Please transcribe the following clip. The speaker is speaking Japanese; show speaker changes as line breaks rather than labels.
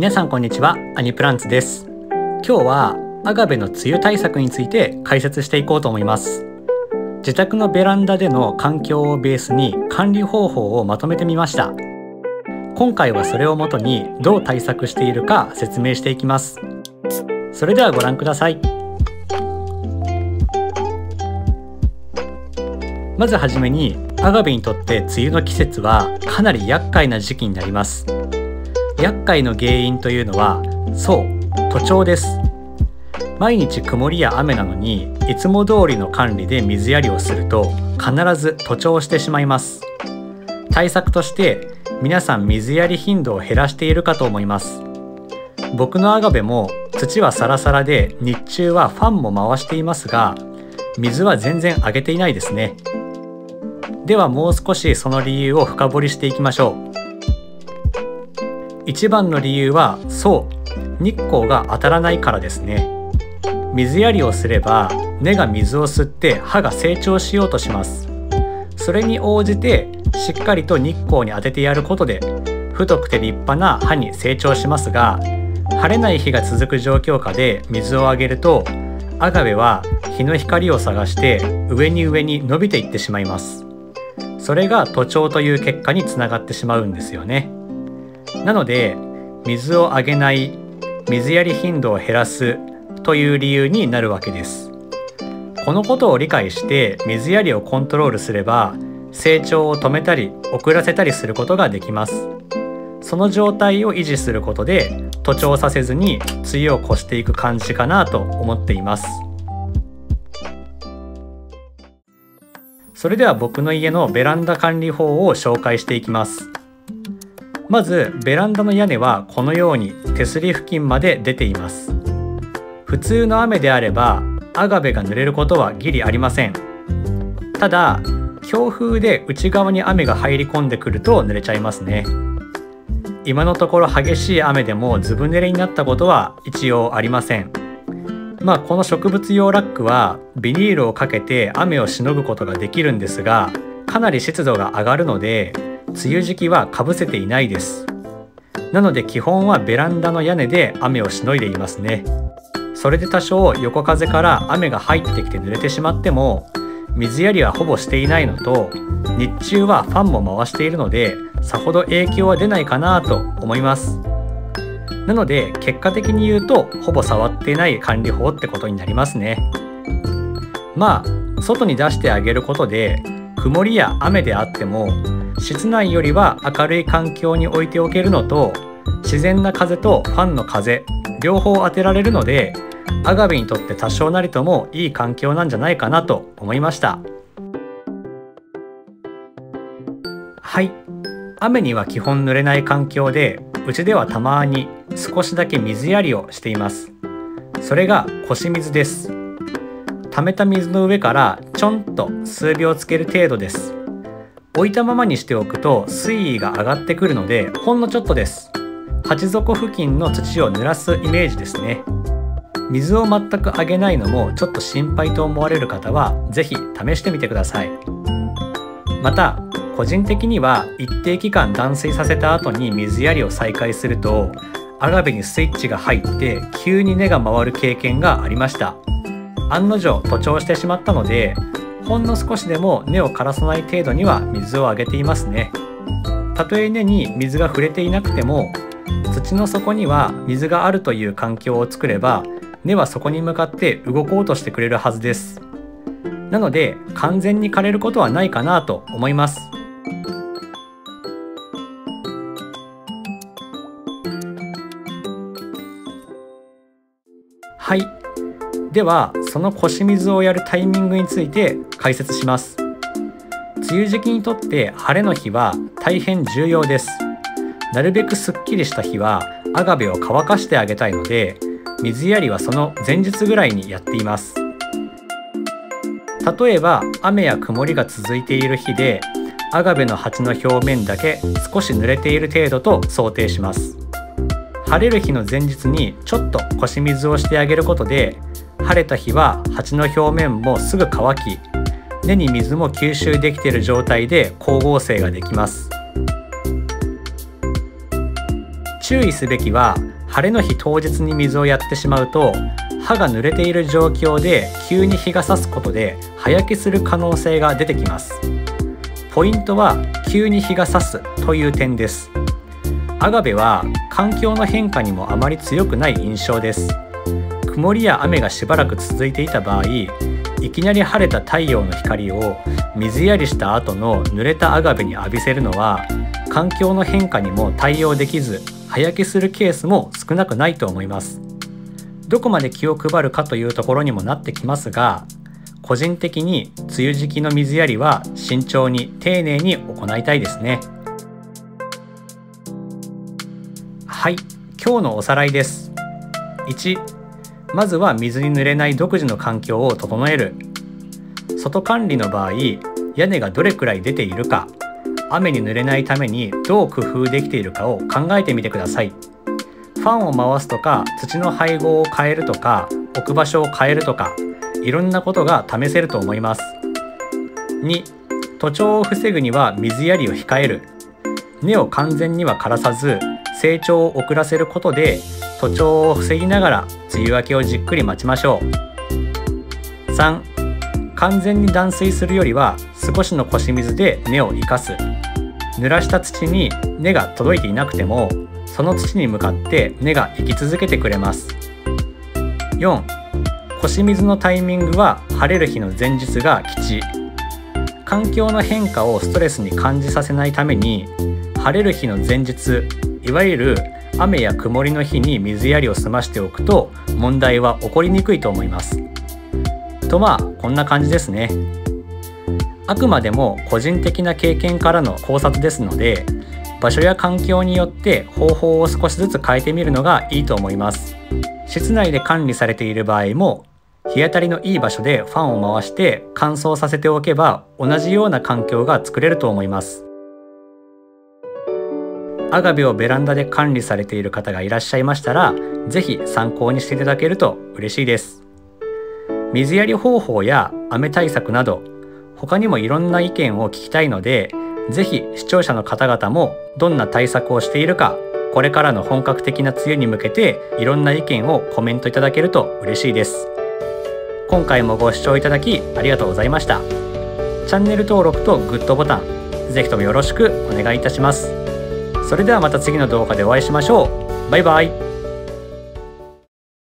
皆さんこんにちは。アニプランツです。今日はアガベの梅雨対策について解説していこうと思います。自宅のベランダでの環境をベースに管理方法をまとめてみました。今回はそれをもとにどう対策しているか説明していきます。それではご覧ください。まずはじめにアガベにとって梅雨の季節はかなり厄介な時期になります。厄介の原因というのはそう徒長です。毎日曇りや雨なのにいつも通りの管理で水やりをすると必ず徒長してしまいます。対策として皆さん水やり頻度を減らしているかと思います。僕のアガベも土はサラサラで日中はファンも回していますが水は全然あげていないですね。ではもう少しその理由を深掘りしていきましょう。一番の理由はそう。日光が当たらないからですね。水やりをすれば根が水を吸って葉が成長しようとします。それに応じてしっかりと日光に当ててやることで太くて立派な葉に成長しますが晴れない日が続く状況下で水をあげるとアガベは日の光を探して上に上に伸びていってしまいます。それが徒長という結果につながってしまうんですよね。なので水をあげない水やり頻度を減らすという理由になるわけです。このことを理解して水やりをコントロールすれば成長を止めたり遅らせたりすることができます。その状態を維持することで徒長させずに梅雨を越していく感じかなと思っています。それでは僕の家のベランダ管理法を紹介していきます。まずベランダの屋根はこのように手すり付近まで出ています。普通の雨であればアガベが濡れることはギリありません。ただ強風で内側に雨が入り込んでくると濡れちゃいますね。今のところ激しい雨でもずぶ濡れになったことは一応ありません。まあこの植物用ラックはビニールをかけて雨をしのぐことができるんですがかなり湿度が上がるので梅雨時期はかぶせていないです。なので基本はベランダの屋根で雨をしのいでいますね。それで多少横風から雨が入ってきて濡れてしまっても水やりはほぼしていないのと日中はファンも回しているのでさほど影響は出ないかなと思います。なので結果的に言うとほぼ触ってない管理法ってことになりますね。まあ外に出してあげることで曇りや雨であっても室内よりは明るい環境に置いておけるのと自然な風とファンの風両方当てられるのでアガベにとって多少なりともいい環境なんじゃないかなと思いました。はい。雨には基本濡れない環境でうちではたまに少しだけ水やりをしています。それが腰水です。溜めた水の上からちょんと数秒つける程度です。置いたままにしておくと水位が上がってくるのでほんのちょっとです。鉢底付近の土を濡らすイメージですね。水を全くあげないのもちょっと心配と思われる方は是非試してみてください。また個人的には一定期間断水させた後に水やりを再開するとアガベにスイッチが入って急に根が回る経験がありました。案の定徒長してしまったのでほんの少しでも根を枯らさない程度には水をあげていますね。たとえ根に水が触れていなくても土の底には水があるという環境を作れば根はそこに向かって動こうとしてくれるはずです。なので完全に枯れることはないかなと思います。はい。ではその腰水をやるタイミングについて解説します。梅雨時期にとって晴れの日は大変重要です。なるべくすっきりした日はアガベを乾かしてあげたいので水やりはその前日ぐらいにやっています。例えば雨や曇りが続いている日でアガベの鉢の表面だけ少し濡れている程度と想定します。晴れる日の前日にちょっと腰水をしてあげることで晴れた日は鉢の表面もすぐ乾き根に水も吸収できている状態で光合成ができます。注意すべきは晴れの日当日に水をやってしまうと歯が濡れている状況で急に日が差すことで葉焼けする可能性が出てきます。ポイントは急に日が差すという点です。アガベは環境の変化にもあまり強くない印象です。曇りや雨がしばらく続いていた場合いきなり晴れた太陽の光を水やりした後の濡れたアガベに浴びせるのは環境の変化にも対応できず葉焼けするケースも少なくないと思います。どこまで気を配るかというところにもなってきますが個人的に梅雨時期の水やりは慎重に丁寧に行いたいですね。はい今日のおさらいです。1まずは水に濡れない独自の環境を整える。外管理の場合屋根がどれくらい出ているか雨に濡れないためにどう工夫できているかを考えてみてください。ファンを回すとか土の配合を変えるとか置く場所を変えるとかいろんなことが試せると思います。2徒長を防ぐには水やりを控える。根を完全には枯らさず成長を遅らせることで徒長を防ぎながら梅雨明けをじっくり待ちましょう。3完全に断水するよりは少しの腰水で根を生かす。濡らした土に根が届いていなくてもその土に向かって根が生き続けてくれます。4腰水のタイミングは晴れる日の前日が吉。環境の変化をストレスに感じさせないために晴れる日の前日いわゆる雨や曇りの日に水やりを済ましておくと問題は起こりにくいと思います。とまあこんな感じですね。あくまでも個人的な経験からの考察ですので場所や環境によって方法を少しずつ変えてみるのがいいと思います。室内で管理されている場合も日当たりのいい場所でファンを回して乾燥させておけば同じような環境が作れると思います。アガベをベランダで管理されている方がいらっしゃいましたら是非参考にしていただけると嬉しいです。水やり方法や雨対策など他にもいろんな意見を聞きたいので是非視聴者の方々もどんな対策をしているかこれからの本格的な梅雨に向けていろんな意見をコメントいただけると嬉しいです。今回もご視聴いただきありがとうございました。チャンネル登録とグッドボタン是非ともよろしくお願いいたします。それではまた次の動画でお会いしましょう。バイバイ。